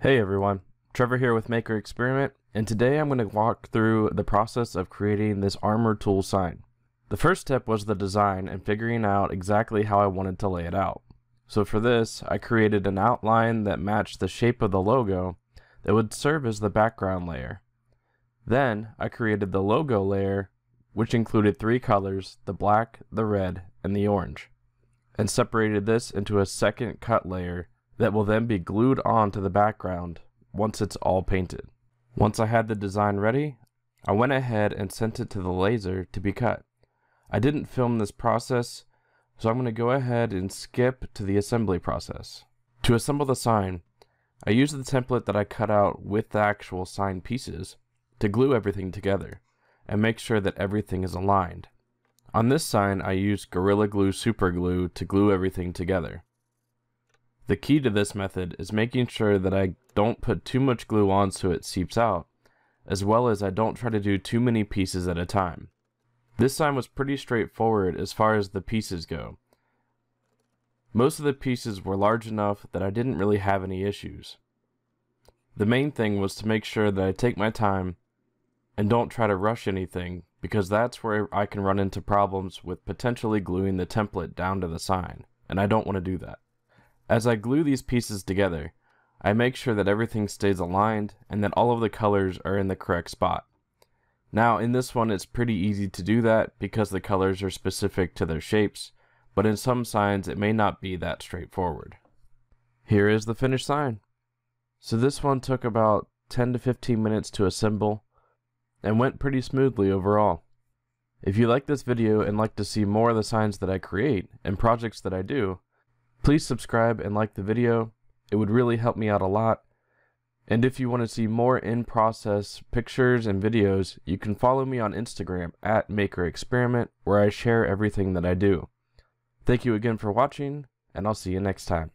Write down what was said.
Hey everyone, Trevor here with Maker Experiment, and today I'm going to walk through the process of creating this armor tool sign. The first step was the design and figuring out exactly how I wanted to lay it out. So for this, I created an outline that matched the shape of the logo that would serve as the background layer. Then, I created the logo layer, which included three colors, the black, the red, and the orange, and separated this into a second cut layer that will then be glued on to the background once it's all painted. Once I had the design ready, I went ahead and sent it to the laser to be cut. I didn't film this process, so I'm going to go ahead and skip to the assembly process. To assemble the sign, I used the template that I cut out with the actual sign pieces to glue everything together and make sure that everything is aligned. On this sign, I used Gorilla Glue Super Glue to glue everything together. The key to this method is making sure that I don't put too much glue on so it seeps out, as well as I don't try to do too many pieces at a time. This sign was pretty straightforward as far as the pieces go. Most of the pieces were large enough that I didn't really have any issues. The main thing was to make sure that I take my time and don't try to rush anything because that's where I can run into problems with potentially gluing the template down to the sign, and I don't want to do that. As I glue these pieces together, I make sure that everything stays aligned and that all of the colors are in the correct spot. Now in this one it's pretty easy to do that because the colors are specific to their shapes, but in some signs it may not be that straightforward. Here is the finished sign. So this one took about 10 to 15 minutes to assemble and went pretty smoothly overall. If you like this video and like to see more of the signs that I create and projects that I do, Please subscribe and like the video. It would really help me out a lot. And if you want to see more in-process pictures and videos, you can follow me on Instagram at Maker Experiment, where I share everything that I do. Thank you again for watching, and I'll see you next time.